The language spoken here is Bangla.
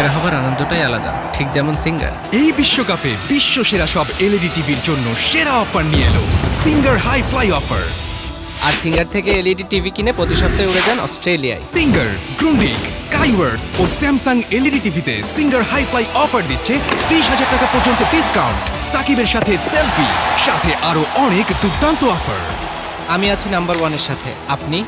সেরা হবার আনন্দটাই আলাদা ঠিক যেমন সিঙ্গার। এই বিশ্বকাপে বিশ্ব সেরা সব এলইডি টিভির জন্য সেরা অফার নিয়ে এলো সিঙ্গার হাই ফ্লাই অফার। আর সিঙ্গার থেকে এলইডি টিভি কিনে প্রতি সপ্তাহে উড়ে যান অস্ট্রেলিয়ায়। সিঙ্গার গ্রুন্ডিক স্কাইওয়ার্ড ও স্যামসাং এলইডি টিভিতে সিঙ্গার হাই ফ্লাই অফার দিচ্ছে ত্রিশ হাজার টাকা পর্যন্ত ডিসকাউন্ট সাকিবের সাথে সেলফি সাথে আরও অনেক দুর্দান্ত অফার। আমি আছি নাম্বার ওয়ানের সাথে। আপনি?